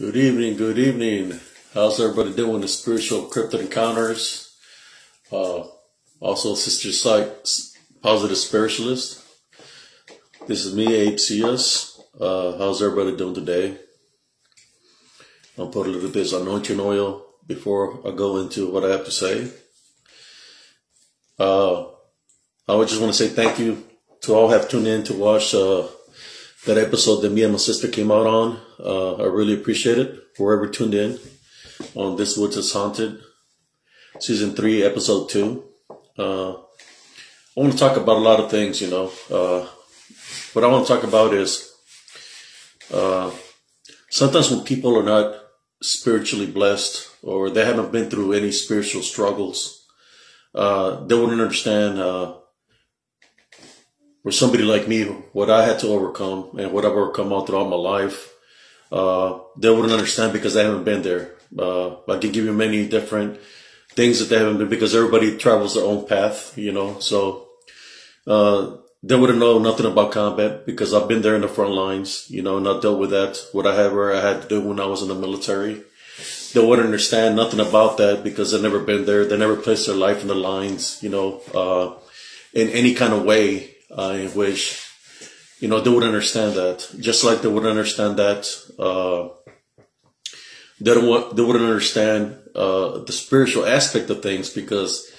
Good evening, good evening. How's everybody doing? The spiritual cryptid encounters. Uh, also, Sister Sight, positive spiritualist. This is me, Abe. Uh, how's everybody doing today? I'll put a little bit of anointing oil before I go into what I have to say. Uh, I would just want to say thank you to all have tuned in to watch uh, that episode that me and my sister came out on. Uh, I really appreciate it. Whoever tuned in on This Woods is Haunted, season three, episode two. Uh, I want to talk about a lot of things, you know. Uh, what I want to talk about is uh, sometimes when people are not spiritually blessed or they haven't been through any spiritual struggles, uh, they wouldn't understand uh, for somebody like me, what I had to overcome and what I've overcome all throughout my life, uh, they wouldn't understand because they haven't been there. Uh, I can give you many different things that they haven't been because everybody travels their own path, you know. So uh, they wouldn't know nothing about combat because I've been there in the front lines, you know, and I dealt with that, what I had, where I had to do when I was in the military. They wouldn't understand nothing about that because they've never been there. They never placed their life in the lines, you know, uh, in any kind of way in which, you know, they would understand that. Just like they would understand that, uh, they don't they wouldn't understand, uh, the spiritual aspect of things because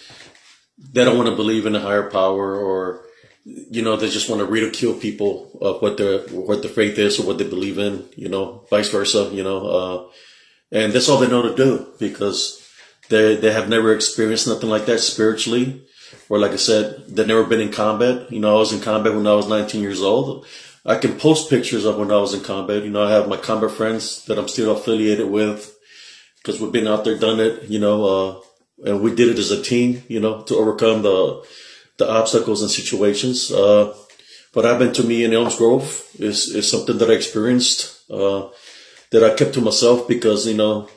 they don't want to believe in a higher power or, you know, they just want to ridicule people of what their, what their faith is or what they believe in, you know, vice versa, you know, uh, and that's all they know to do because they, they have never experienced nothing like that spiritually or like I said, they've never been in combat. You know, I was in combat when I was 19 years old. I can post pictures of when I was in combat. You know, I have my combat friends that I'm still affiliated with because we've been out there, done it, you know, uh, and we did it as a team, you know, to overcome the, the obstacles and situations. Uh, what happened to me in Elms Grove is, is something that I experienced, uh, that I kept to myself because, you know,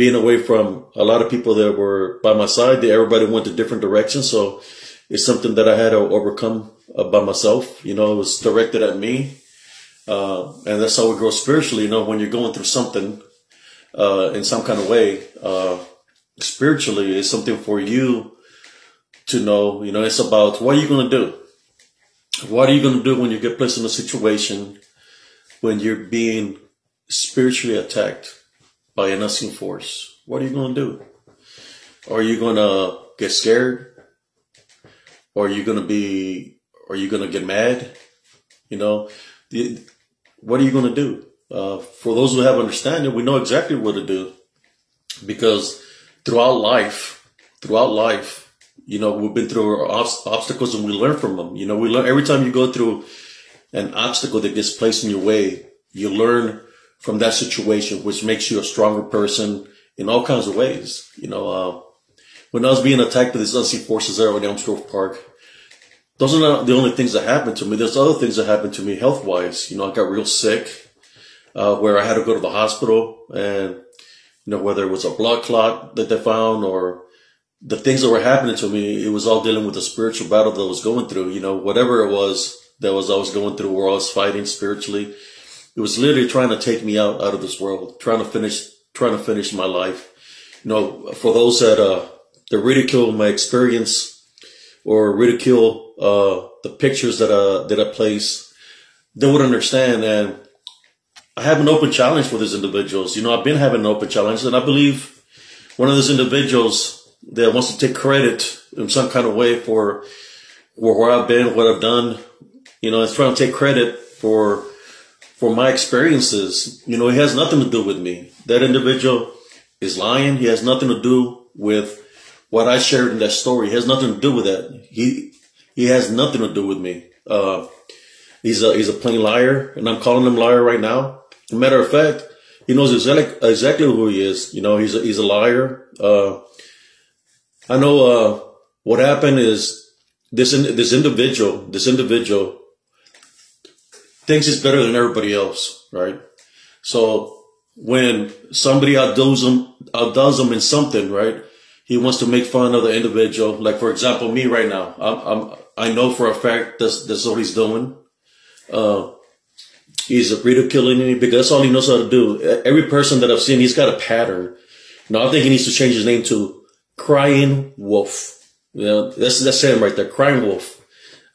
being away from a lot of people that were by my side, they, everybody went to different directions. So it's something that I had to overcome uh, by myself. You know, it was directed at me. Uh, and that's how we grow spiritually. You know, when you're going through something, uh, in some kind of way, uh, spiritually, it's something for you to know. You know, it's about what are you going to do? What are you going to do when you get placed in a situation when you're being spiritually attacked? By an unseen force, what are you going to do? Are you going to get scared? Or are you going to be, are you going to get mad? You know, the, what are you going to do? Uh, for those who have understanding, we know exactly what to do because throughout life, throughout life, you know, we've been through obstacles and we learn from them. You know, we learn every time you go through an obstacle that gets placed in your way, you learn from that situation, which makes you a stronger person in all kinds of ways. You know, uh, when I was being attacked by these unseen forces there in Elms Grove Park, those are not the only things that happened to me. There's other things that happened to me health wise. You know, I got real sick, uh, where I had to go to the hospital and, you know, whether it was a blood clot that they found or the things that were happening to me, it was all dealing with the spiritual battle that I was going through. You know, whatever it was that was I was going through, where I was fighting spiritually, it was literally trying to take me out, out of this world, trying to finish, trying to finish my life. You know, for those that, uh, ridicule my experience or ridicule, uh, the pictures that, uh, that I place, they would understand. And I have an open challenge for these individuals. You know, I've been having an open challenge and I believe one of those individuals that wants to take credit in some kind of way for where I've been, what I've done, you know, is trying to take credit for for my experiences, you know, it has nothing to do with me. That individual is lying. He has nothing to do with what I shared in that story. He has nothing to do with that. He, he has nothing to do with me. Uh, he's a, he's a plain liar and I'm calling him liar right now. matter of fact, he knows exactly, exactly who he is. You know, he's a, he's a liar. Uh, I know, uh, what happened is this, this individual, this individual thinks he's better than everybody else, right? So when somebody outdoes him, outdoes him in something, right? He wants to make fun of the individual. Like for example, me right now, I'm, I'm I know for a fact that's that's what he's doing. Uh, He's ridiculing me because that's all he knows how to do. Every person that I've seen, he's got a pattern. Now I think he needs to change his name to Crying Wolf. You know, that's that's him right there, Crying Wolf.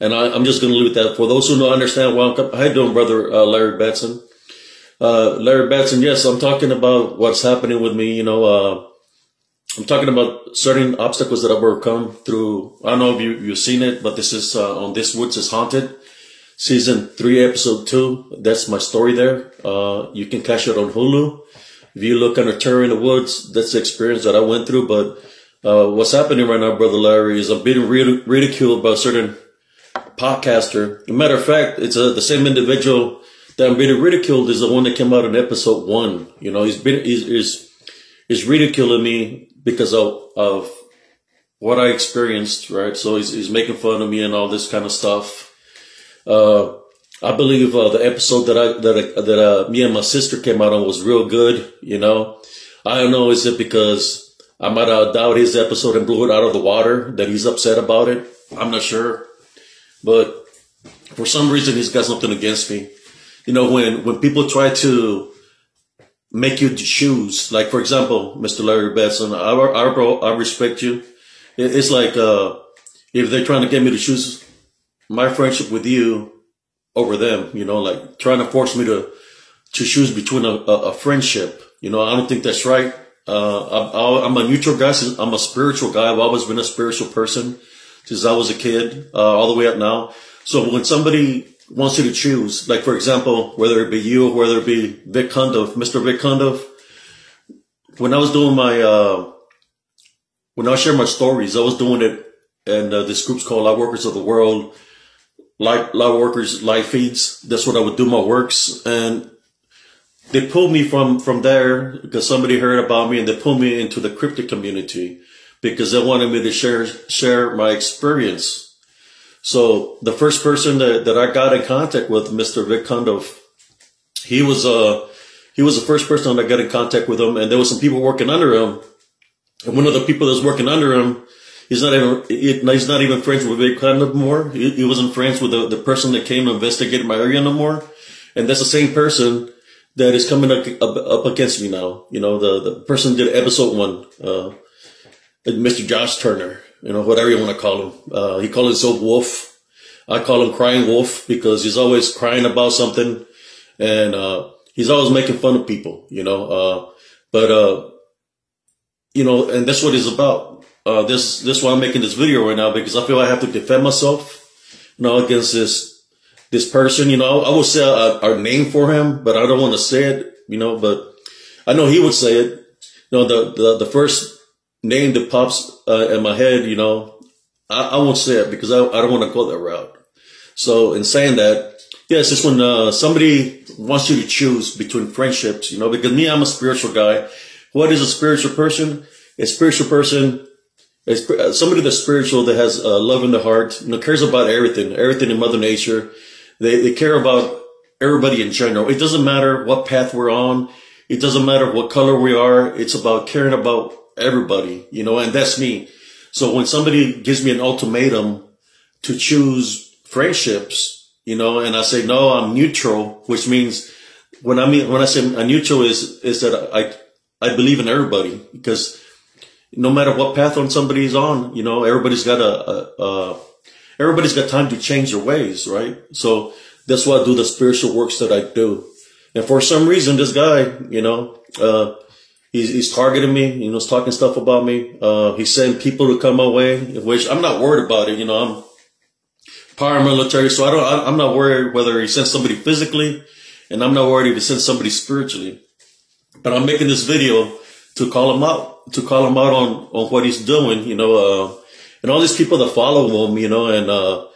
And I, am just going to leave it that. For those who don't understand, welcome. How you doing, brother uh, Larry Batson? Uh, Larry Batson, yes, I'm talking about what's happening with me. You know, uh, I'm talking about certain obstacles that I've overcome through. I don't know if you, you've seen it, but this is uh, on This Woods is Haunted, season three, episode two. That's my story there. Uh, you can catch it on Hulu. If you look under Terror in the Woods, that's the experience that I went through. But uh, what's happening right now, brother Larry, is I'm being ridiculed by certain podcaster. As a matter of fact, it's uh, the same individual that I'm being ridiculed is the one that came out in episode one. You know, he's been he's, he's, he's ridiculing me because of, of what I experienced, right? So he's, he's making fun of me and all this kind of stuff. Uh, I believe uh, the episode that I that that uh, me and my sister came out on was real good. You know, I don't know. Is it because I might have doubted his episode and blew it out of the water that he's upset about it? I'm not sure, but for some reason he's got something against me. You know, when when people try to make you choose, like for example, Mr. Larry Batson, I, I, I respect you. It's like uh, if they're trying to get me to choose my friendship with you over them, you know, like trying to force me to to choose between a, a, a friendship. You know, I don't think that's right. Uh, I'm, a neutral guy. I'm a spiritual guy. I've always been a spiritual person since I was a kid, uh, all the way up now. So when somebody wants you to choose, like for example, whether it be you or whether it be Vic Cundiff, Mr. Vic Cundiff, when I was doing my, uh, when I shared my stories, I was doing it and uh, this group's called Light Workers of the World, Light, Light Workers Live Feeds. That's what I would do my works. And they pulled me from, from there because somebody heard about me and they pulled me into the cryptid community because they wanted me to share, share my experience so the first person that, that I got in contact with, Mr. Vic Cundiff, he was, uh, he was the first person that got in contact with him and there was some people working under him. And one of the people that's working under him, he's not even, he's not even friends with Vic Cundiff anymore. He, he wasn't friends with the, the person that came to investigate my area no more. And that's the same person that is coming up, up, up against me now. You know, the, the person did episode one, uh, Mr. Josh Turner you know, whatever you want to call him. Uh, he calls himself Wolf. I call him Crying Wolf because he's always crying about something and, uh, he's always making fun of people, you know, uh, but, uh, you know, and that's what it's about. Uh, this, this is why I'm making this video right now because I feel I have to defend myself, you know, against this, this person, you know, I, I would say our name for him, but I don't want to say it, you know, but I know he would say it. You know, the, the, the first name that pops uh, in my head, you know, I, I won't say it because I, I don't want to go that route. So in saying that, yes, it's when uh, somebody wants you to choose between friendships, you know, because me, I'm a spiritual guy. What is a spiritual person? A spiritual person is uh, somebody that's spiritual that has uh, love in the heart, you know, cares about everything, everything in Mother Nature. They, they care about everybody in general. It doesn't matter what path we're on. It doesn't matter what color we are. It's about caring about everybody, you know, and that's me. So when somebody gives me an ultimatum to choose friendships, you know, and I say, no, I'm neutral, which means when I mean, when I say a neutral is, is that I, I believe in everybody because no matter what path on somebody's on, you know, everybody's got a, a, everybody's got time to change their ways, right? So that's why I do the spiritual works that I do. And for some reason, this guy, you know, uh, He's, he's targeting me, you know, he's talking stuff about me. Uh, he's sending people to come my way, which I'm not worried about it. You know, I'm paramilitary, so I don't, I'm not worried whether he sends somebody physically and I'm not worried if he sends somebody spiritually. But I'm making this video to call him out, to call him out on, on what he's doing, you know, uh, and all these people that follow him, you know, and, uh,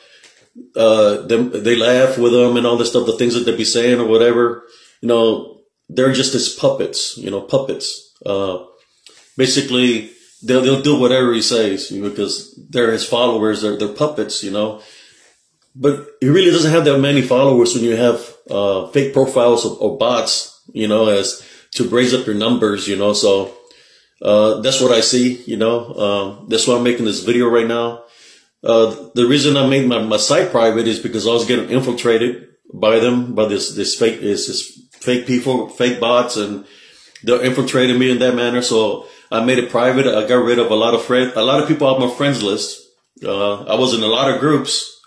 uh, they, they laugh with him and all this stuff, the things that they be saying or whatever, you know, they're just his puppets, you know, puppets. Uh, basically, they'll, they'll do whatever he says because they're his followers, they're, they're puppets, you know. But he really doesn't have that many followers when you have uh, fake profiles or, bots, you know, as to raise up your numbers, you know. So uh, that's what I see, you know. Um, that's why I'm making this video right now. Uh, the reason I made my, my site private is because I was getting infiltrated by them, by this, this fake, is this fake people, fake bots, and they're infiltrating me in that manner. So I made it private. I got rid of a lot of friend, a lot of people off my friends list. Uh, I was in a lot of groups.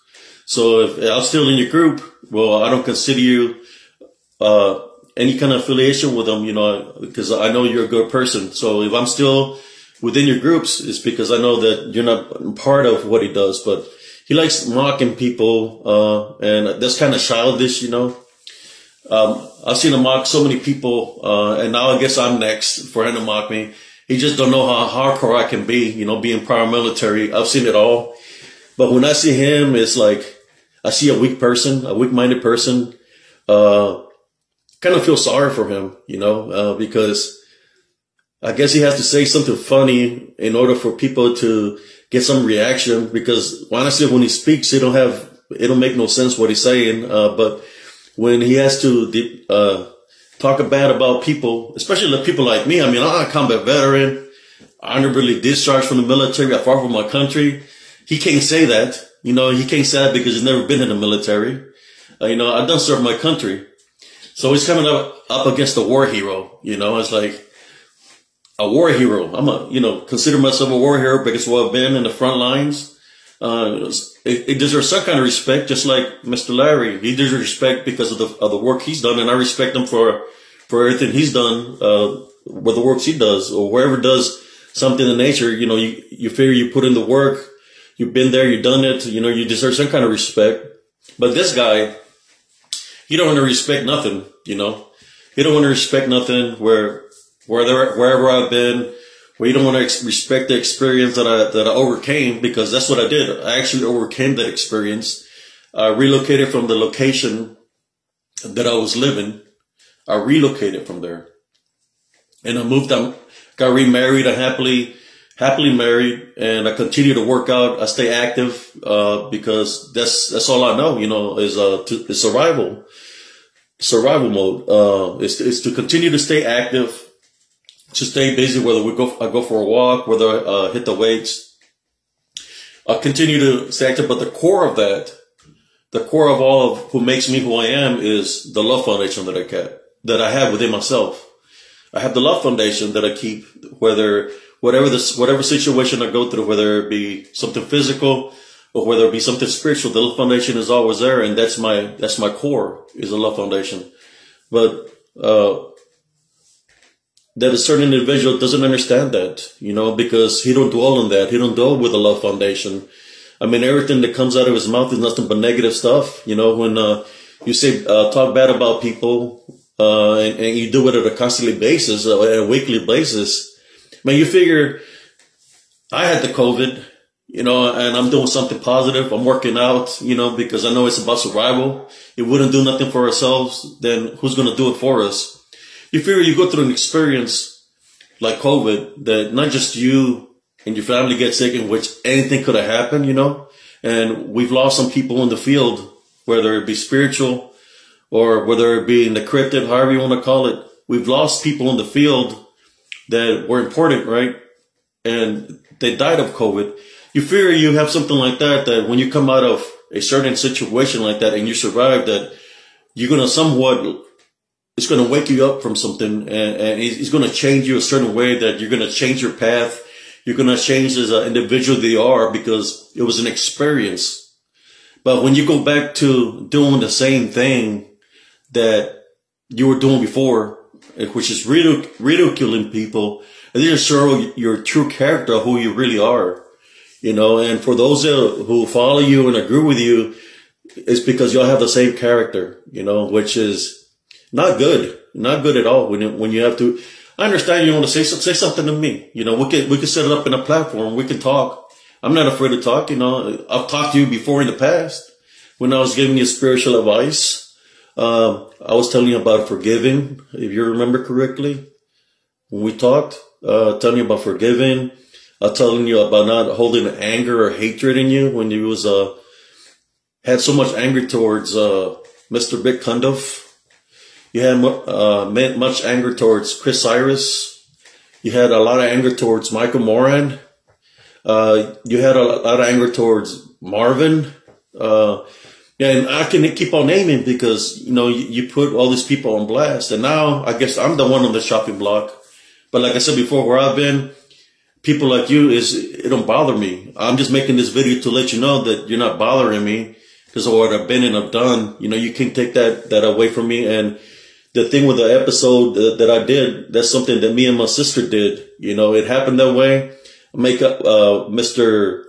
So if I was still in your group, well, I don't consider you, uh, any kind of affiliation with them, you know, because I know you're a good person. So if I'm still within your groups, it's because I know that you're not part of what he does, but he likes mocking people, uh, and that's kind of childish, you know. Um, I've seen him mock so many people, uh, and now I guess I'm next for him to mock me. He just don't know how hardcore I can be, you know, being paramilitary. I've seen it all. But when I see him, it's like, I see a weak person, a weak-minded person, uh, kind of feel sorry for him, you know, uh, because I guess he has to say something funny in order for people to get some reaction. Because honestly, when he speaks, it don't have, it don't make no sense what he's saying. Uh, but when he has to, uh, talk bad about people, especially the people like me, I mean, I'm a combat veteran, honorably discharged from the military, I fought for my country. He can't say that. You know, he can't say that because he's never been in the military. Uh, you know, I've done serve my country. So he's coming up, up against a war hero, you know, it's like a war hero. I'm a, you know, consider myself a war hero because well, I've been in the front lines. Uh, it, it deserves some kind of respect, just like Mr. Larry. He deserves respect because of the, of the work he's done. And I respect him for, for everything he's done, uh, with the works he does or wherever does something in nature, you know, you, you figure you put in the work, you've been there, you've done it, you know, you deserve some kind of respect. But this guy, he don't want to respect nothing, you know. He don't want to respect nothing where, wherever, wherever I've been, where you don't want to respect the experience that I, that I overcame because that's what I did. I actually overcame that experience. I relocated from the location that I was living. I relocated from there and I moved on, got remarried. I happily, happily married and I continue to work out. I stay active, uh, because that's, that's all I know, you know, is, uh, to, is survival, survival mode. Uh, is, is to continue to stay active, to stay busy, whether we go, I go for a walk, whether I uh, hit the weights. I continue to stay active, but the core of that, the core of all of who makes me who I am is the love foundation that I kept, that I have within myself. I have the love foundation that I keep, whether whatever this, whatever situation I go through, whether it be something physical or whether it be something spiritual, the love foundation is always there. And that's my, that's my core is a love foundation. But, uh, that a certain individual doesn't understand that, you know, because he don't dwell on that. He don't dwell with a love foundation. I mean, everything that comes out of his mouth is nothing but negative stuff. You know, when, uh, you say, uh, talk bad about people, uh, and, and, you do it at a constantly basis, uh, a weekly basis, Man, you figure I had the COVID, you know, and I'm doing something positive. I'm working out, you know, because I know it's about survival. We wouldn't do nothing for ourselves, then who's going to do it for us? You figure you go through an experience like COVID that not just you and your family get sick in which anything could have happened, you know, and we've lost some people in the field, whether it be spiritual or whether it be in the cryptid, however you want to call it. We've lost people in the field that were important, right? And they died of COVID. You fear you have something like that, that when you come out of a certain situation like that and you survive that, you're going to somewhat, it's going to wake you up from something and, and it's going to change you a certain way that you're going to change your path. You're going to change as an individual they are because it was an experience. But when you go back to doing the same thing that you were doing before, which is ridic- ridiculing people. And then show your true character, who you really are, you know. And for those who follow you and agree with you, it's because y'all have the same character, you know, which is not good, not good at all. When you, when you have to, I understand you want to say say something to me, you know. We can we can set it up in a platform. We can talk. I'm not afraid to talk. You know, I've talked to you before in the past when I was giving you spiritual advice um, I was telling you about forgiving, if you remember correctly, when we talked, uh, telling you about forgiving, uh, telling you about not holding anger or hatred in you when you was, uh, had so much anger towards, uh, Mr. Vic Cundiff. You had, uh, much anger towards Chris Cyrus. You had a lot of anger towards Michael Moran. Uh, you had a lot of anger towards Marvin. Uh, And I can keep on naming because, you know, you, you put all these people on blast. And now I guess I'm the one on the shopping block. But like I said before, where I've been, people like you is, it don't bother me. I'm just making this video to let you know that you're not bothering me because of what I've been and I've done. You know, you can take that, that away from me. And the thing with the episode that, that I did, that's something that me and my sister did. You know, it happened that way. Make up, uh, Mr.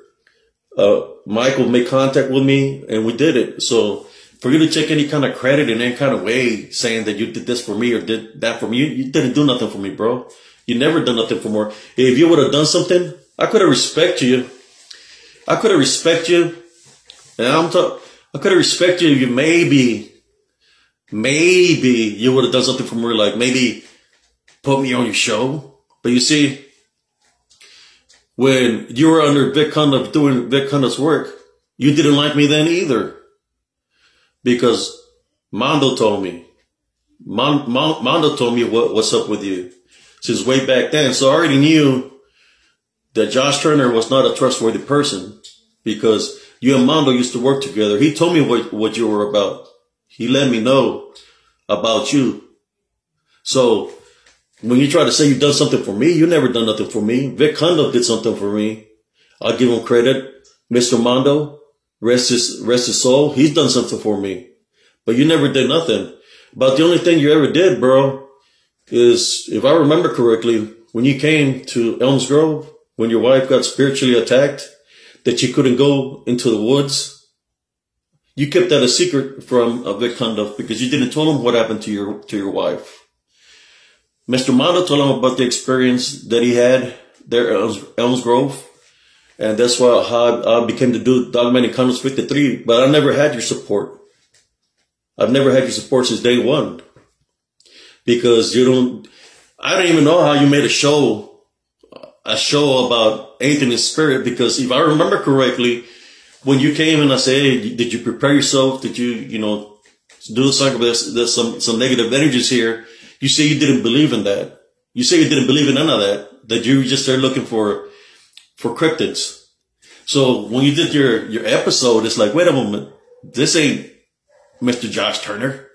Uh, Michael made contact with me and we did it. So for you to take any kind of credit in any kind of way saying that you did this for me or did that for me, you, you didn't do nothing for me, bro. You never done nothing for more. If you would have done something, I could have respect you. I could have respect you. And I'm talking, I could have respect you if you maybe, maybe you would have done something for me, like maybe put me on your show. But you see, when you were under Vic Cundiff doing Vic Cundiff's work, you didn't like me then either. Because Mondo told me. Mon, Mon, Mondo told me what, what's up with you since way back then. So I already knew that Josh Turner was not a trustworthy person because you and Mondo used to work together. He told me what, what you were about. He let me know about you. So when you try to say you've done something for me, you never done nothing for me. Vic Cundiff did something for me. I'll give him credit. Mr. Mondo, rest his, rest his soul. He's done something for me, but you never did nothing. But the only thing you ever did, bro, is if I remember correctly, when you came to Elms Grove, when your wife got spiritually attacked, that you couldn't go into the woods, you kept that a secret from a Vic because you didn't tell him what happened to your, to your wife. Mr. Mondo told him about the experience that he had there at Elms, Elms Grove. And that's why I, I became the dude, Dogman Condos 53. But I never had your support. I've never had your support since day one. Because you don't, I don't even know how you made a show, a show about anything in spirit. Because if I remember correctly, when you came and I said, hey, did you prepare yourself? Did you, you know, do something? There's, there's some, some negative energies here. You say you didn't believe in that. You say you didn't believe in none of that, that you just there looking for, for cryptids. So when you did your, your episode, it's like, wait a moment. This ain't Mr. Josh Turner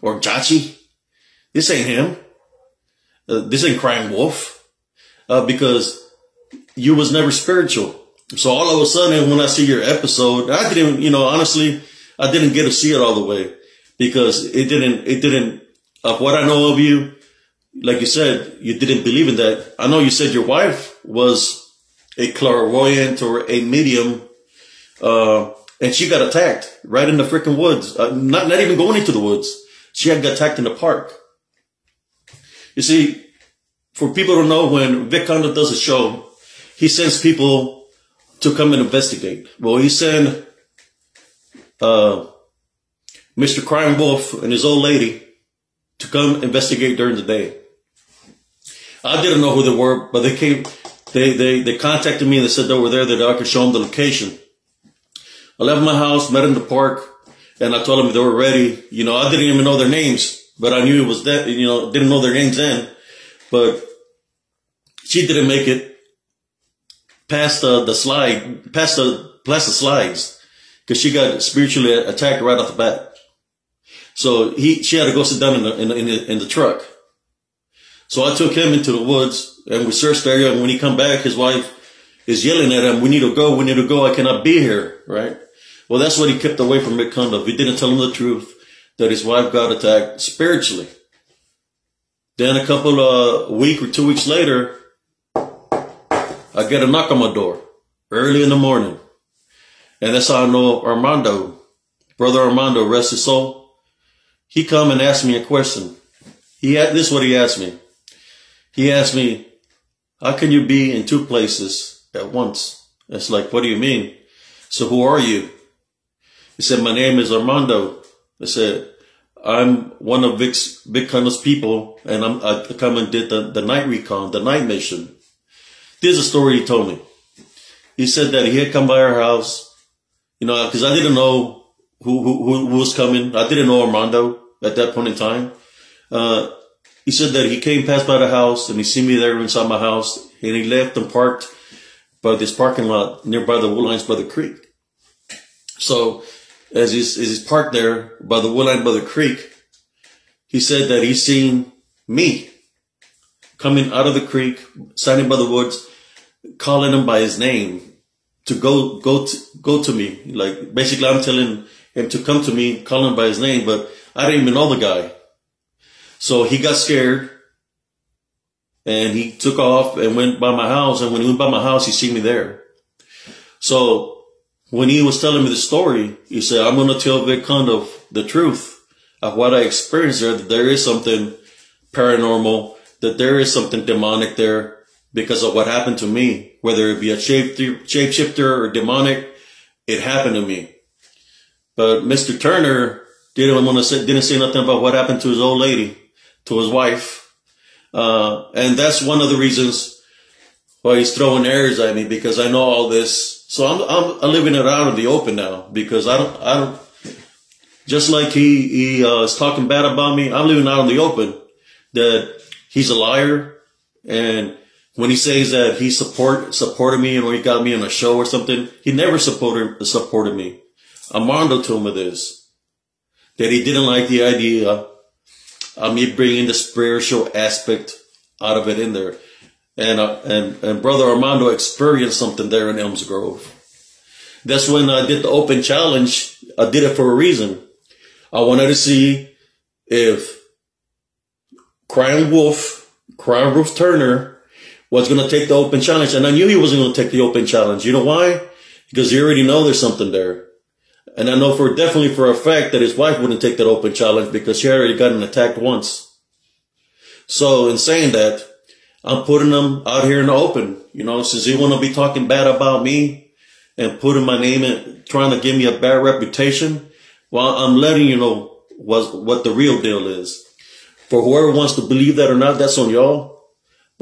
or Jachi. This ain't him. Uh, this ain't Crying Wolf. Uh, because you was never spiritual. So all of a sudden, when I see your episode, I didn't, you know, honestly, I didn't get to see it all the way because it didn't, it didn't of what I know of you, like you said, you didn't believe in that. I know you said your wife was a clairvoyant or a medium, uh, and she got attacked right in the freaking woods. Uh, not, not even going into the woods. She had got attacked in the park. You see, for people to know when Vic Cundiff does a show, he sends people to come and investigate. Well, he sent, uh, Mr. Crime Wolf and his old lady to come investigate during the day. I didn't know who they were, but they came, they, they, they contacted me and they said they were there that I could show them the location. I left my house, met in the park, and I told them they were ready. You know, I didn't even know their names, but I knew it was that, you know, didn't know their names then, but she didn't make it past the, the slide, past the, past the slides, because she got spiritually attacked right off the bat. So he, she had to go sit down in the, in the, in the, in the truck. So I took him into the woods and we searched the area. And when he come back, his wife is yelling at him, we need to go, we need to go. I cannot be here. Right. Well, that's what he kept away from Cundiff. He didn't tell him the truth that his wife got attacked spiritually. Then a couple of week or two weeks later, I get a knock on my door early in the morning. And that's how I know Armando, brother Armando, rest his soul he come and asked me a question. He had, this is what he asked me. He asked me, how can you be in two places at once? It's like, what do you mean? So who are you? He said, my name is Armando. I said, I'm one of Vic's, Vic Cundiff's people and I'm, I come and did the, the night recon, the night mission. This is a story he told me. He said that he had come by our house, you know, cause I didn't know who, who, who was coming. I didn't know Armando at that point in time. Uh, he said that he came past by the house and he seen me there inside my house and he left and parked by this parking lot nearby the Woodlines by the creek. So as he's, as he's parked there by the Woodline by the creek, he said that he's seen me coming out of the creek, standing by the woods, calling him by his name to go, go to, go to me. Like basically I'm telling him to come to me, calling him by his name, but I didn't even know the guy. So he got scared and he took off and went by my house. And when he went by my house, he seen me there. So when he was telling me the story, he said, I'm going to tell Vic Cundiff the truth of what I experienced there, that there is something paranormal, that there is something demonic there because of what happened to me, whether it be a shape, shapeshifter or demonic, it happened to me. But Mr. Turner didn't want to say, didn't say nothing about what happened to his old lady, to his wife. Uh, and that's one of the reasons why he's throwing airs at me because I know all this. So I'm, I'm, I'm living it out in the open now because I don't, I don't, just like he, he, uh, is talking bad about me, I'm living out in the open that he's a liar and when he says that he support supported me and he got me on a show or something, he never supported supported me. Armando told me this that he didn't like the idea of me bringing the spiritual aspect out of it in there, and uh, and and brother Armando experienced something there in Elms Grove. That's when I did the open challenge. I did it for a reason. I wanted to see if Crying Wolf, Crying Wolf Turner was going to take the open challenge. And I knew he wasn't going to take the open challenge. You know why? Because he already know there's something there. And I know for definitely for a fact that his wife wouldn't take that open challenge because she already gotten attacked once. So in saying that, I'm putting them out here in the open. You know, since he want to be talking bad about me and putting my name in, trying to give me a bad reputation, well, I'm letting you know what, what the real deal is. For whoever wants to believe that or not, that's on y'all.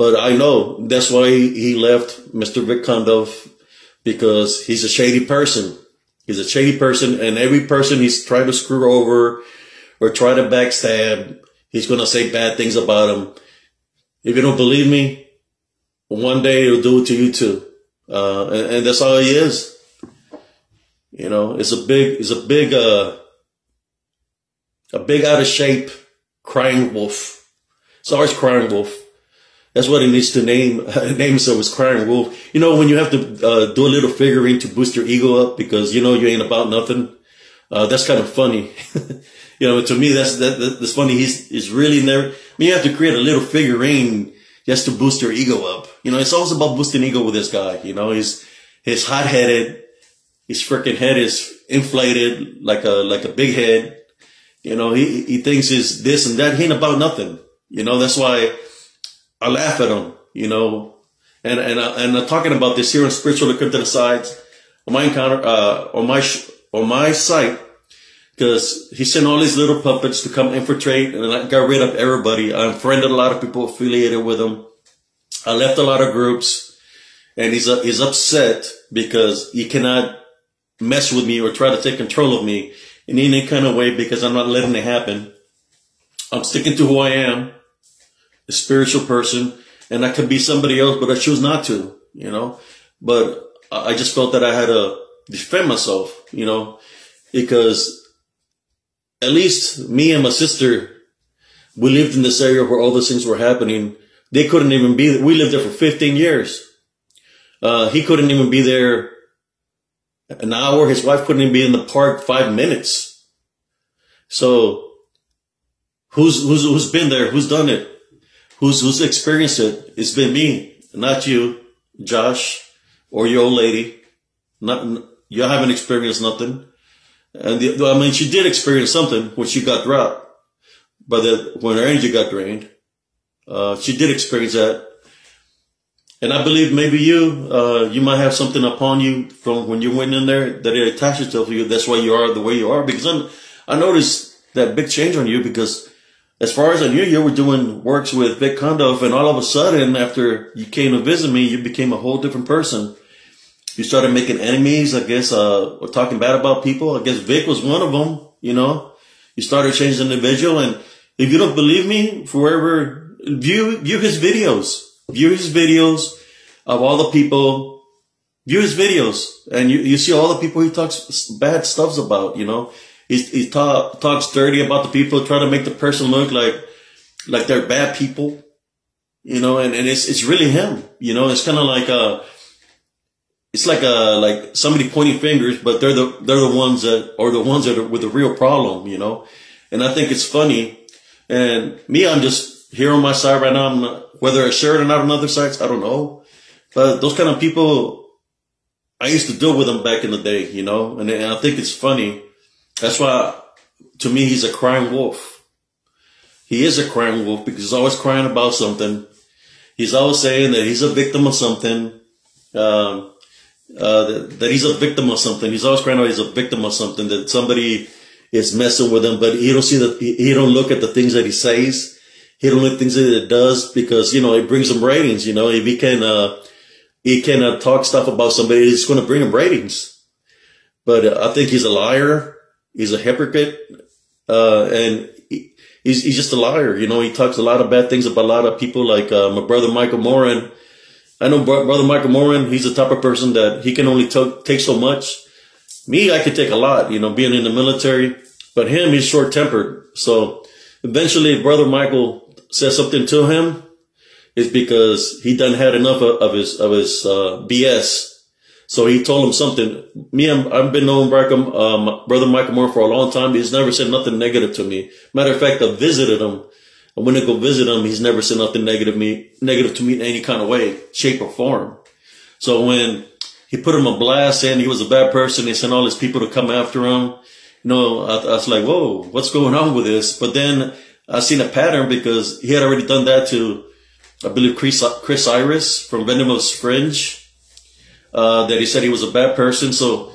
But I know that's why he left Mr. Vic Cundiff because he's a shady person. He's a shady person and every person he's trying to screw over or try to backstab, he's going to say bad things about him. If you don't believe me, one day he'll do it to you too. Uh, and, and, that's all he is. You know, it's a big, it's a big, uh, a big out of shape crying wolf. It's always crying wolf. That's what he needs to name name himself as Crying Wolf. You know, when you have to uh, do a little figurine to boost your ego up because you know you ain't about nothing. Uh, that's kind of funny. you know, to me, that's that, that's funny. He's he's really never. I mean, you have to create a little figurine just to boost your ego up. You know, it's always about boosting ego with this guy. You know, he's he's hot headed. His freaking head is inflated like a like a big head. You know, he he thinks he's this and that. He ain't about nothing. You know, that's why I laugh at him, you know, and and uh, and uh, talking about this here on spiritual encrypted sides on my encounter uh, on my on my site because he sent all these little puppets to come infiltrate and I got rid of everybody. I unfriended a lot of people affiliated with him. I left a lot of groups, and he's uh, he's upset because he cannot mess with me or try to take control of me in any kind of way because I'm not letting it happen. I'm sticking to who I am a spiritual person and I could be somebody else, but I choose not to, you know, but I just felt that I had to defend myself, you know, because at least me and my sister, we lived in this area where all those things were happening. They couldn't even be. We lived there for 15 years. Uh, he couldn't even be there an hour. His wife couldn't even be in the park five minutes. So who's, who's, who's been there? Who's done it? Who's who's experienced it. It's been me, not you, Josh, or your old lady. Not you haven't experienced nothing. And the, I mean, she did experience something when she got dropped, but the, when her energy got drained, uh, she did experience that. And I believe maybe you, uh, you might have something upon you from when you went in there that it attached itself to you. That's why you are the way you are. Because I'm, I noticed that big change on you because as far as I knew, you were doing works with Vic Cundiff, and all of a sudden, after you came to visit me, you became a whole different person. You started making enemies, I guess, uh, or talking bad about people. I guess Vic was one of them, you know. You started changing the individual, and if you don't believe me, forever, view, view his videos. View his videos of all the people view his videos and you, you see all the people he talks bad stuffs about, you know, he, he talk, talks dirty about the people, try to make the person look like, like they're bad people, you know, and, and it's, it's really him, you know, it's kind of like, uh, it's like a, like somebody pointing fingers, but they're the, they're the ones that, or the ones that are with the real problem, you know, and I think it's funny. And me, I'm just here on my side right now. I'm not, whether I share it or not on other sites, I don't know. But those kind of people, I used to deal with them back in the day, you know, and I think it's funny. That's why, to me, he's a crying wolf. He is a crying wolf because he's always crying about something. He's always saying that he's a victim of something. Um, uh, that, that, he's a victim of something. He's always crying out he's a victim of something, that somebody is messing with him, but he don't see that, he, don't look at the things that he says. He don't look at things that he does because, you know, it brings him ratings, you know, if he can, uh, he can uh, talk stuff about somebody, it's going to bring him ratings. But uh, I think he's a liar. He's a hypocrite. Uh, and he, he's, he's just a liar. You know, he talks a lot of bad things about a lot of people like, uh, my brother Michael Moran. I know brother Michael Moran. he's the type of person that he can only take so much. Me, I could take a lot, you know, being in the military, but him, he's short tempered. So eventually brother Michael says something to him is because he done had enough of, of his of his uh, BS. So he told him something. Me, and i have been knowing Michael, um, brother Michael Moore for a long time. He's never said nothing negative to me. Matter of fact, I visited him. I went to go visit him, he's never said nothing negative me negative to me in any kind of way, shape, or form. So when he put him a blast saying he was a bad person, he sent all his people to come after him. You know, I, I was like, whoa, what's going on with this? But then I seen a pattern because he had already done that to I believe Chris, Chris Iris from Venomous Fringe, uh, that he said he was a bad person. So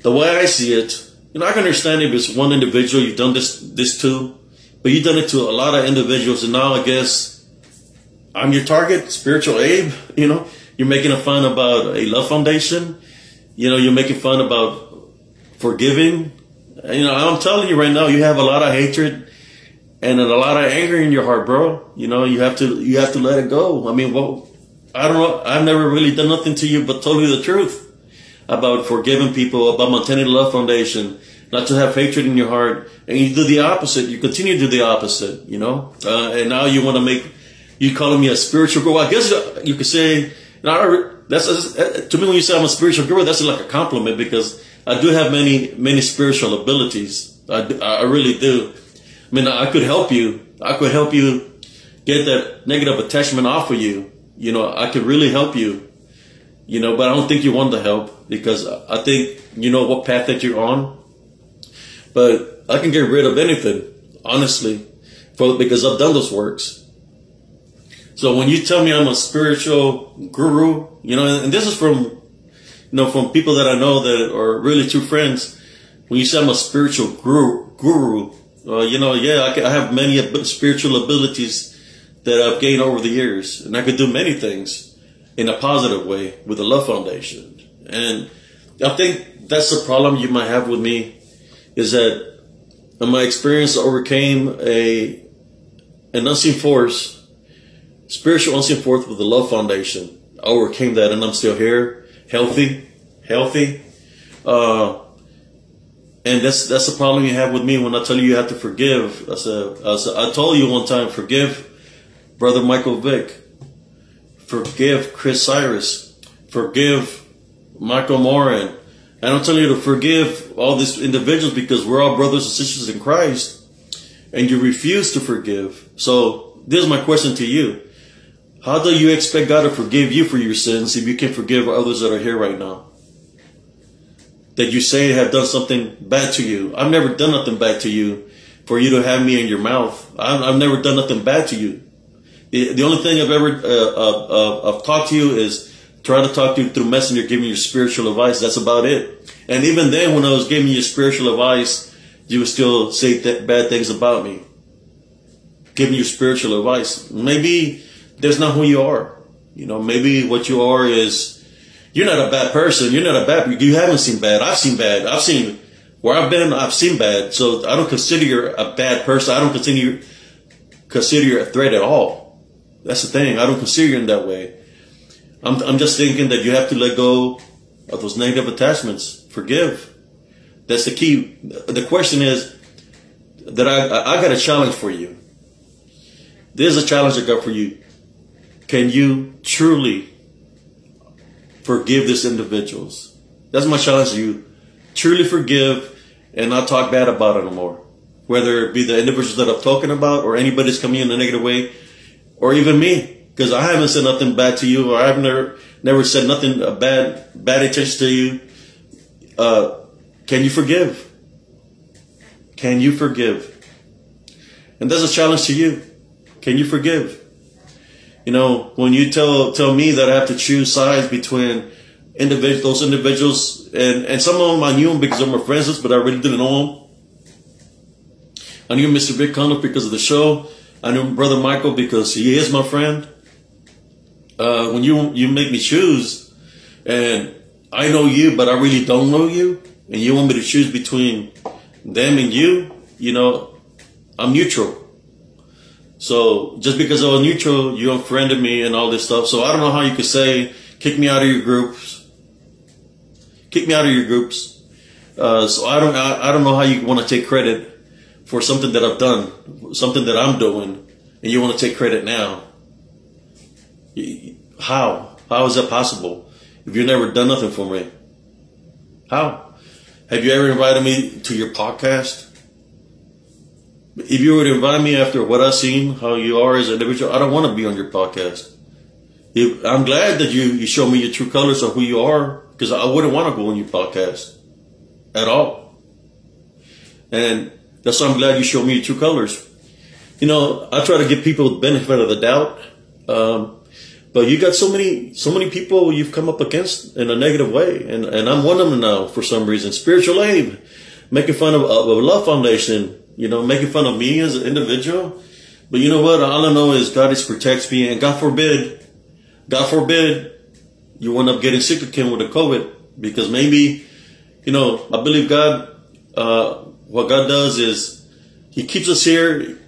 the way I see it, you know, I can understand if it's one individual you've done this, this to, but you've done it to a lot of individuals. And now I guess I'm your target, spiritual Abe, you know, you're making a fun about a love foundation. You know, you're making fun about forgiving. And, you know, I'm telling you right now, you have a lot of hatred and a lot of anger in your heart, bro. You know, you have to you have to let it go. I mean, well, I don't know. I've never really done nothing to you but told you the truth about forgiving people, about maintaining the love foundation, not to have hatred in your heart, and you do the opposite. You continue to do the opposite. You know, uh, and now you want to make you calling me a spiritual girl. I guess you could say that's uh, to me when you say I'm a spiritual girl, that's like a compliment because I do have many many spiritual abilities. I, I really do. I mean, I could help you. I could help you get that negative attachment off of you. You know, I could really help you. You know, but I don't think you want the help because I think you know what path that you're on. But I can get rid of anything, honestly, for because I've done those works. So when you tell me I'm a spiritual guru, you know, and this is from, you know, from people that I know that are really true friends. When you say I'm a spiritual guru, guru, uh, you know, yeah, I, I have many spiritual abilities that I've gained over the years, and I could do many things in a positive way with the Love Foundation. And I think that's the problem you might have with me is that my experience overcame a an unseen force, spiritual unseen force with the Love Foundation. I overcame that, and I'm still here, healthy, healthy. Uh, and that's that's the problem you have with me when I tell you you have to forgive. I said, I, said, I told you one time, forgive brother Michael Vick, forgive Chris Cyrus, forgive Michael Morin. And I'm telling you to forgive all these individuals because we're all brothers and sisters in Christ, and you refuse to forgive. So this is my question to you: How do you expect God to forgive you for your sins if you can't forgive others that are here right now? that you say have done something bad to you. I've never done nothing bad to you for you to have me in your mouth. I've, I've never done nothing bad to you. The, only thing I've ever uh, uh, I've talked to you is try to talk to you through messenger, giving you spiritual advice. That's about it. And even then, when I was giving you spiritual advice, you would still say th- bad things about me. Giving you spiritual advice. Maybe that's not who you are. You know, maybe what you are is you're not a bad person. You're not a bad. You haven't seen bad. I've seen bad. I've seen where I've been. I've seen bad. So I don't consider you a bad person. I don't consider you consider you a threat at all. That's the thing. I don't consider you in that way. I'm, I'm just thinking that you have to let go of those negative attachments. Forgive. That's the key. The question is that I, I got a challenge for you. There's a challenge I got for you. Can you truly forgive these individuals? That's my challenge to you. Truly forgive and not talk bad about it anymore. Whether it be the individuals that I'm talking about or anybody's coming in a negative way or even me. Because I haven't said nothing bad to you or I've never, never said nothing bad, bad intention to you. Uh, can you forgive? Can you forgive? And that's a challenge to you. Can you forgive? You know, when you tell tell me that I have to choose sides between individuals, those individuals, and and some of them I knew them because I'm my friends, but I really didn't know them. I knew Mr. Vic Cundiff because of the show. I knew Brother Michael because he is my friend. Uh, when you you make me choose, and I know you, but I really don't know you, and you want me to choose between them and you, you know, I'm neutral. So just because I was neutral, you unfriended me and all this stuff. So I don't know how you could say kick me out of your groups, kick me out of your groups. Uh, so I don't I, I don't know how you want to take credit for something that I've done, something that I'm doing, and you want to take credit now. How? How is that possible? If you've never done nothing for me, how? Have you ever invited me to your podcast? If you were to invite me after what I've seen, how you are as an individual, I don't want to be on your podcast. If, I'm glad that you, you show me your true colors of who you are, because I wouldn't want to go on your podcast at all. And that's why I'm glad you showed me your true colors. You know, I try to give people the benefit of the doubt. Um, but you got so many, so many people you've come up against in a negative way. And, and I'm one of them now for some reason. Spiritual Abe, making fun of, of Love Foundation, you know, making fun of me as an individual. But you know what? All I know is God is protects me, and God forbid, God forbid, you wind up getting sick again with the COVID because maybe, you know, I believe God. Uh, what God does is He keeps us here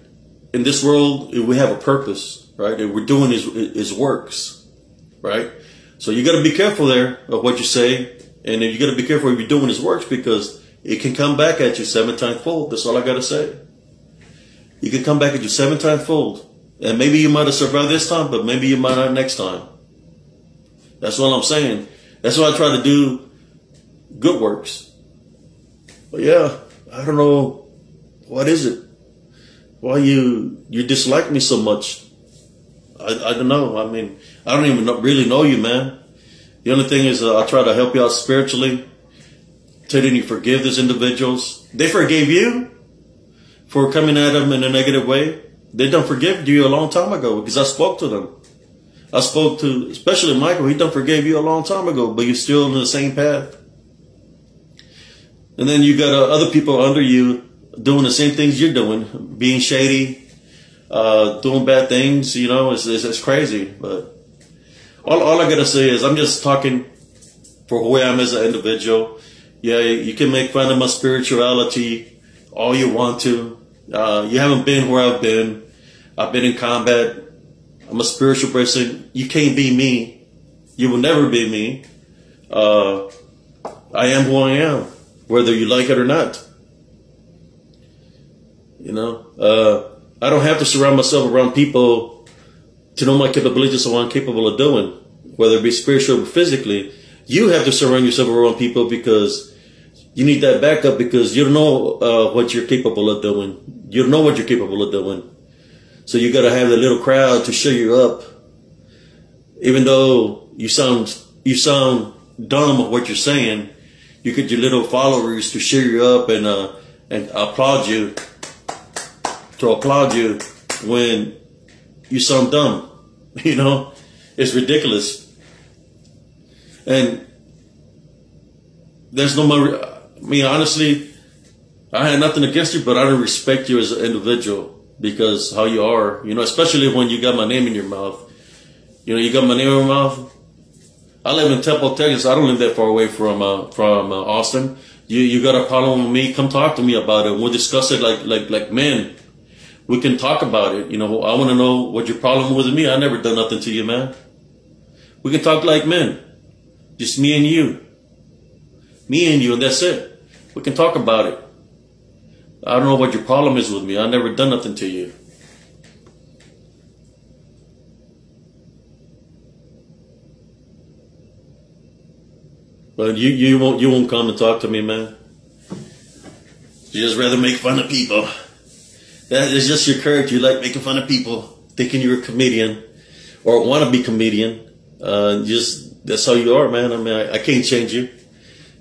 in this world. We have a purpose, right? And we're doing His His works, right? So you got to be careful there of what you say, and you got to be careful if you're doing His works because it can come back at you seven times fold. That's all I got to say. You can come back at you seven times fold. And maybe you might have survived this time, but maybe you might not next time. That's what I'm saying. That's why I try to do good works. But yeah, I don't know what is it. Why you you dislike me so much? I, I don't know. I mean, I don't even know, really know you, man. The only thing is, uh, I try to help you out spiritually. Didn't you forgive these individuals? They forgave you for coming at them in a negative way. They don't forgive you a long time ago because I spoke to them. I spoke to, especially Michael, he done forgave you a long time ago, but you're still in the same path. And then you got uh, other people under you doing the same things you're doing, being shady, uh, doing bad things, you know, it's, it's, it's crazy. But all, all I gotta say is I'm just talking for who I am as an individual. Yeah, you can make fun of my spirituality all you want to. Uh, you haven't been where I've been. I've been in combat. I'm a spiritual person. You can't be me. You will never be me. Uh, I am who I am, whether you like it or not. You know, uh, I don't have to surround myself around people to know my capabilities of what I'm capable of doing, whether it be spiritual or physically. You have to surround yourself around people because you need that backup because you don't know uh, what you're capable of doing. You don't know what you're capable of doing. So you got to have that little crowd to show you up. Even though you sound you sound dumb of what you're saying, you get your little followers to cheer you up and uh, and applaud you to applaud you when you sound dumb. You know, it's ridiculous. And there's no more. I mean, honestly, I had nothing against you, but I don't respect you as an individual because how you are. You know, especially when you got my name in your mouth. You know, you got my name in your mouth. I live in Temple, Texas. I don't live that far away from uh, from uh, Austin. You you got a problem with me? Come talk to me about it. We'll discuss it like like like men. We can talk about it. You know, I want to know what your problem was with me. I never done nothing to you, man. We can talk like men. Just me and you. Me and you, and that's it. We can talk about it. I don't know what your problem is with me. I never done nothing to you. But you you won't you won't come and talk to me, man. You just rather make fun of people. That is just your character. You like making fun of people, thinking you're a comedian or want to be comedian. Uh, just that's how you are, man. I mean, I, I can't change you.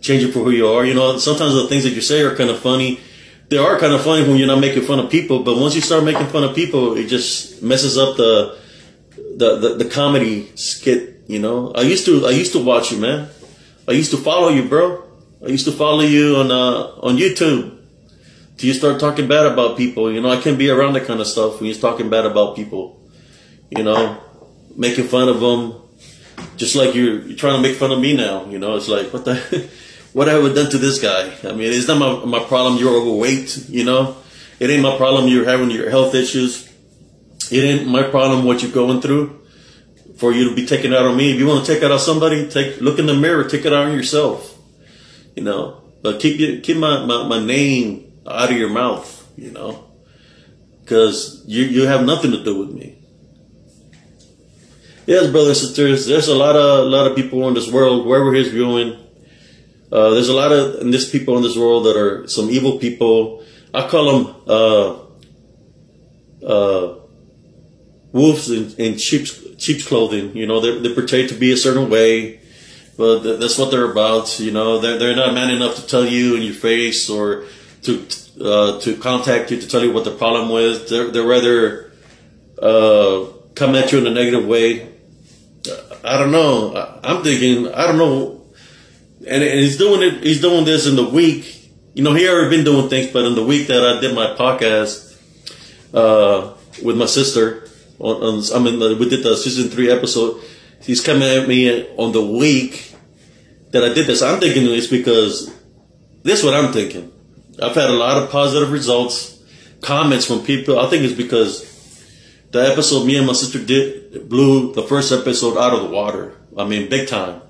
Change you for who you are. You know, sometimes the things that you say are kind of funny. They are kind of funny when you're not making fun of people, but once you start making fun of people, it just messes up the the the, the comedy skit. You know, I used to I used to watch you, man. I used to follow you, bro. I used to follow you on uh, on YouTube. Till you start talking bad about people, you know, I can't be around that kind of stuff when you're talking bad about people. You know, making fun of them, just like you're, you're trying to make fun of me now. You know, it's like what the, what have I done to this guy? I mean, it's not my my problem. You're overweight. You know, it ain't my problem. You're having your health issues. It ain't my problem what you're going through for you to be taken out on me. If you want to take it out on somebody, take look in the mirror, take it out on yourself. You know, but keep keep my, my, my name out of your mouth. You know, because you you have nothing to do with me. Yes, brothers and sisters, there's a lot of a lot of people in this world, wherever he's viewing. Uh, there's a lot of and this people in this world that are some evil people. I call them uh, uh, wolves in, in sheep's sheep's clothing. You know, they they portray to be a certain way, but th- that's what they're about. You know, they're they're not man enough to tell you in your face or to uh, to contact you to tell you what the problem was. They're they're rather uh, come at you in a negative way. I don't know. I'm thinking. I don't know. And, and he's doing it. He's doing this in the week. You know, he already been doing things, but in the week that I did my podcast uh, with my sister, on, on I mean, uh, we did the season three episode. He's coming at me on the week that I did this. I'm thinking it's because this is what I'm thinking. I've had a lot of positive results, comments from people. I think it's because the episode me and my sister did blew the first episode out of the water. I mean, big time.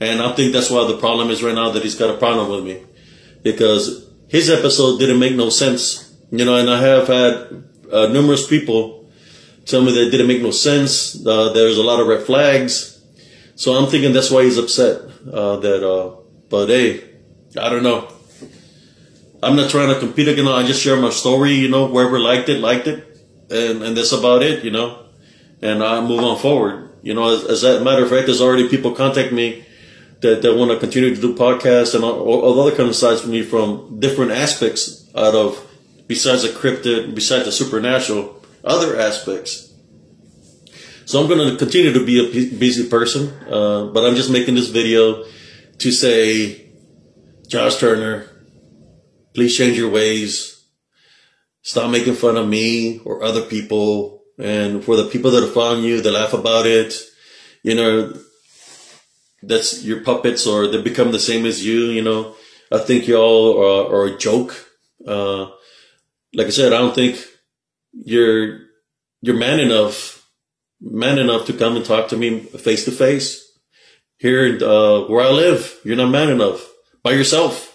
And I think that's why the problem is right now that he's got a problem with me because his episode didn't make no sense. You know, and I have had uh, numerous people tell me that didn't make no sense. Uh, there's a lot of red flags. So I'm thinking that's why he's upset. Uh, that, uh, but hey, I don't know. I'm not trying to compete again. I just share my story. You know, whoever liked it, liked it, and and that's about it. You know, and I move on forward. You know, as, as a matter of fact, there's already people contact me that, that want to continue to do podcasts and all, all other kind of sides for me from different aspects out of besides the cryptid, besides the supernatural, other aspects. So I'm going to continue to be a busy person, uh, but I'm just making this video to say, Josh Turner, please change your ways. Stop making fun of me or other people. And for the people that are following you, they laugh about it. You know, that's your puppets or they become the same as you, you know. I think y'all are, are a joke. Uh, like I said, I don't think you're, you're man enough, man enough to come and talk to me face to face. Here, uh, where I live, you're not man enough by yourself.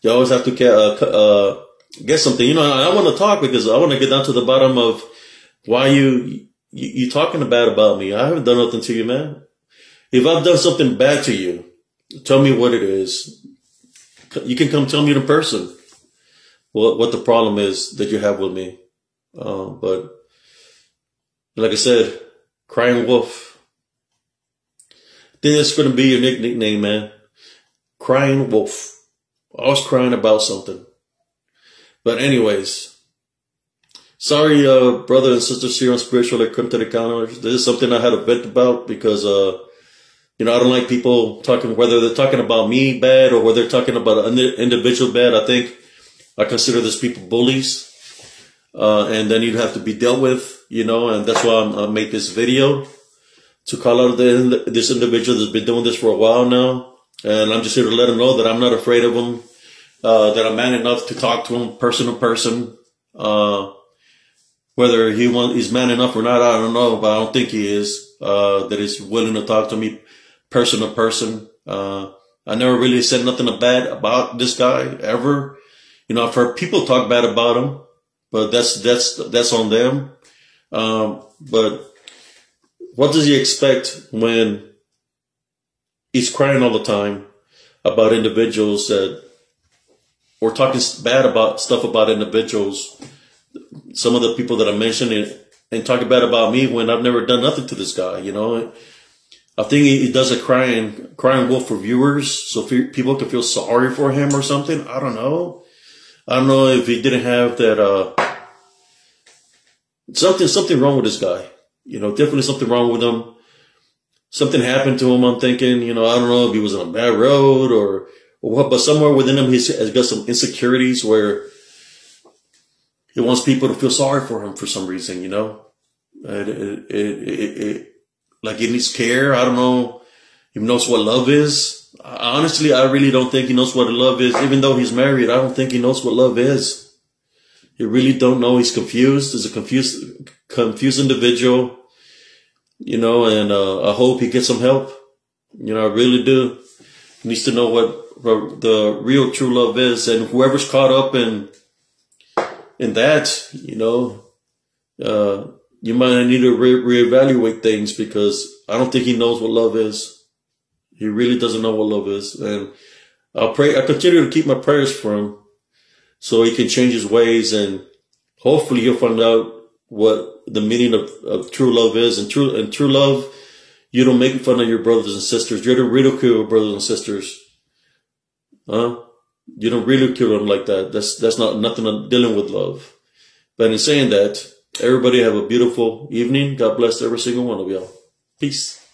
You always have to uh, uh, get something. You know, I, I want to talk because I want to get down to the bottom of why you, you you talking bad about me. I haven't done nothing to you, man. If I've done something bad to you, tell me what it is. You can come tell me in person what what the problem is that you have with me. Uh, but like I said, crying wolf. I think that's going to be your nickname, man. Crying wolf. I was crying about something. But anyways, sorry, uh, brother and sisters here on Spiritual Cryptid Encounters. This is something I had a vent about because, uh, you know, I don't like people talking, whether they're talking about me bad or whether they're talking about an individual bad. I think I consider these people bullies. Uh, and then you'd have to be dealt with, you know, and that's why I'm, I made this video to call out the, this individual that's been doing this for a while now. And I'm just here to let him know that I'm not afraid of him, uh, that I'm man enough to talk to him person to person. Uh, whether he want, he's man enough or not, I don't know, but I don't think he is. uh, that is willing to talk to me person to person. Uh, I never really said nothing bad about this guy ever. You know, I've heard people talk bad about him, but that's, that's, that's on them. Um, but what does he expect when he's crying all the time about individuals that, or talking bad about stuff about individuals, some of the people that I mentioned and, and talking bad about me when I've never done nothing to this guy, you know? I think he, does a crying, crying wolf for viewers, so people can feel sorry for him or something. I don't know. I don't know if he didn't have that, uh, something, something wrong with this guy. You know, definitely something wrong with him. Something happened to him. I'm thinking, you know, I don't know if he was on a bad road or, or what, but somewhere within him, he's has got some insecurities where he wants people to feel sorry for him for some reason, you know? It, it, it, like he needs care. I don't know. He knows what love is. Honestly, I really don't think he knows what love is. Even though he's married, I don't think he knows what love is. He really don't know. He's confused. He's a confused, confused individual, you know, and, uh, I hope he gets some help. You know, I really do. He needs to know what the real true love is. And whoever's caught up in, in that, you know, uh, you might need to re- reevaluate things because I don't think he knows what love is. He really doesn't know what love is. And I'll pray, I continue to keep my prayers for him so he can change his ways and hopefully he'll find out what the meaning of, of true love is. And true, and true love, you don't make fun of your brothers and sisters. You don't ridicule your brothers and sisters. Huh? You don't ridicule them like that. That's, that's not nothing dealing with love. But in saying that, Everybody have a beautiful evening. God bless every single one of y'all. Peace.